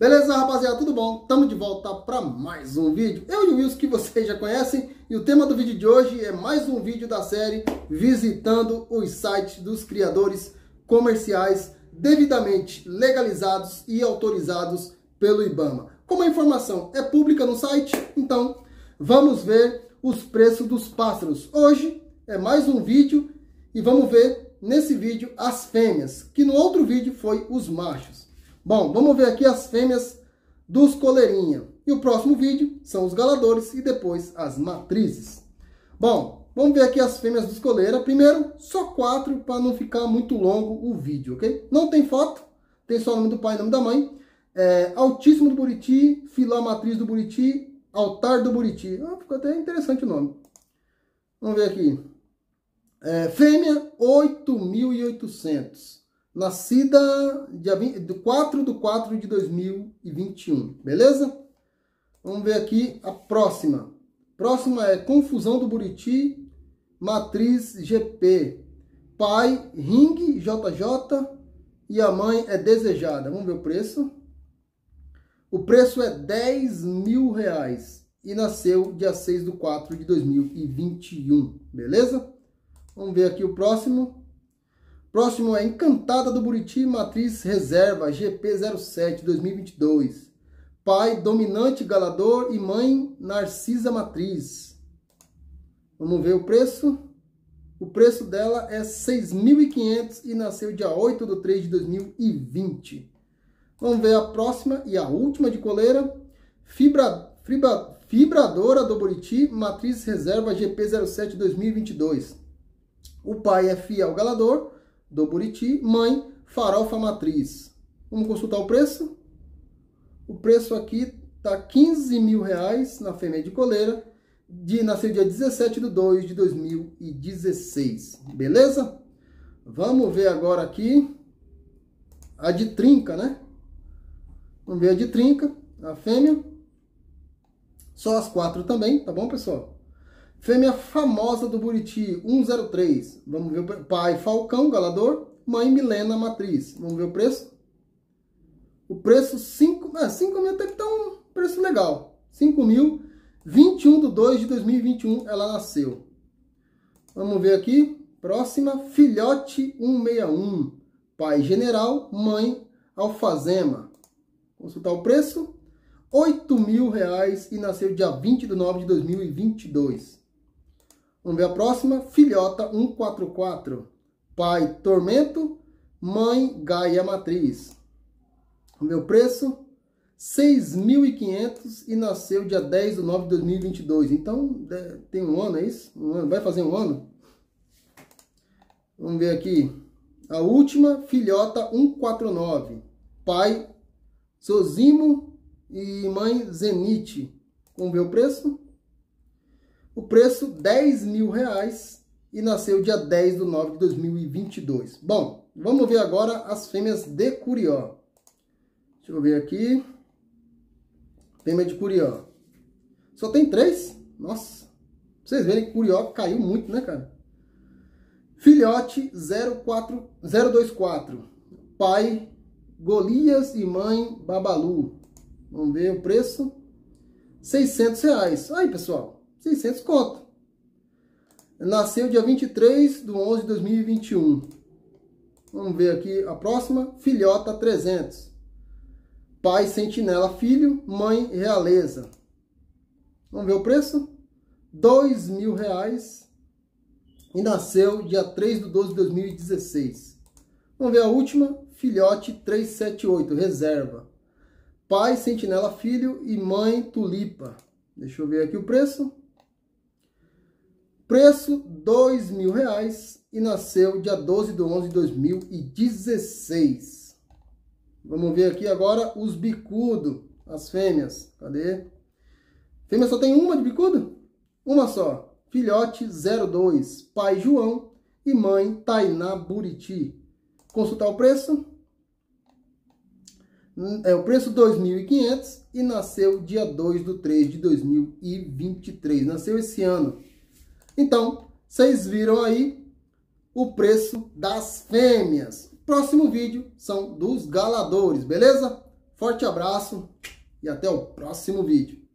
Beleza, rapaziada? Tudo bom? Estamos de volta para mais um vídeo. Eu e o Wilson, que vocês já conhecem, e o tema do vídeo de hoje é mais um vídeo da série Visitando os sites dos criadores comerciais devidamente legalizados e autorizados pelo IBAMA. Como a informação é pública no site, então vamos ver os preços dos pássaros. Hoje é mais um vídeo e vamos ver nesse vídeo as fêmeas, que no outro vídeo foi os machos. Bom, vamos ver aqui as fêmeas dos coleirinha. E o próximo vídeo são os galadores e depois as matrizes. Bom, vamos ver aqui as fêmeas dos coleira. Primeiro, só quatro para não ficar muito longo o vídeo, ok? Não tem foto, tem só o nome do pai e o nome da mãe. É, Altíssimo do Buriti, Filó Matriz do Buriti, Altar do Buriti. Ah, ficou até interessante o nome. Vamos ver aqui. É, fêmea, 8.800 nascida dia 20, 4 de 4 de 2021, beleza? Vamos ver aqui a próxima. Próxima é Confusão do Buriti, Matriz GP. Pai, Ring JJ e a mãe é Desejada. Vamos ver o preço. O preço é 10 mil reais e nasceu dia 6 de 4 de 2021, beleza? Vamos ver aqui o próximo. Próximo é Encantada do Buriti, Matriz Reserva, GP07 2022. Pai Dominante Galador e mãe Narcisa Matriz. Vamos ver o preço. O preço dela é 6.500 e nasceu dia 8 de 3 de 2020. Vamos ver a próxima e a última de coleira. Fibra, fibra, fibradora do Buriti, Matriz Reserva GP07 2022. O pai é Fiel Galador do Buriti, mãe, farofa matriz. Vamos consultar o preço? O preço aqui tá 15 mil reais na fêmea de coleira, de nasceu dia 17 de 2 de 2016, beleza? Vamos ver agora aqui a de trinca, né? Vamos ver a de trinca, a fêmea. Só as quatro também, tá bom, pessoal? Fêmea famosa do Buriti, 103. Vamos ver o pai Falcão, galador. Mãe Milena, matriz. Vamos ver o preço? O preço 5, é, 5 mil até que tá um preço legal. 5 mil, 21 de 2 de 2021 ela nasceu. Vamos ver aqui. Próxima, filhote 161. Pai general, mãe alfazema. Consultar o preço. 8 mil reais e nasceu dia 20 de 9 de 2022. Vamos ver a próxima. Filhota 144. Pai Tormento. Mãe Gaia Matriz. Vamos ver o preço. 6.500 e nasceu dia 10 de 9 de 2022. Então, tem um ano, é isso? Um ano. Vai fazer um ano? Vamos ver aqui. A última, filhota 149. Pai Sozimo e mãe Zenite. Vamos ver o preço? O preço 10 mil reais e nasceu dia 10 de 9 de 2022. Bom, vamos ver agora as fêmeas de Curió. Deixa eu ver aqui. Fêmea de Curió. Só tem três? Nossa. Pra vocês verem que Curió caiu muito, né, cara? Filhote 04, 024. Pai Golias e mãe Babalu. Vamos ver o preço. 600 reais. Aí, pessoal. 600 conto. Nasceu dia 23 de 11 de 2021. Vamos ver aqui a próxima. Filhota 300. Pai sentinela filho, mãe realeza. Vamos ver o preço? Dois mil reais. E nasceu dia 3 de 12 de 2016. Vamos ver a última. Filhote 378, reserva. Pai sentinela filho e mãe tulipa. Deixa eu ver aqui o preço. Preço dois mil reais e nasceu dia 12 de 11 de 2016. Vamos ver aqui agora os bicudo, as fêmeas. Cadê? Fêmea só tem uma de bicudo? Uma só. Filhote 02, pai João e mãe Tainá Buriti. Consultar o preço? É o preço 2.500 e nasceu dia 2 do 3 de 2023. Nasceu esse ano. Então, vocês viram aí o preço das fêmeas. Próximo vídeo são dos galadores, beleza? Forte abraço e até o próximo vídeo.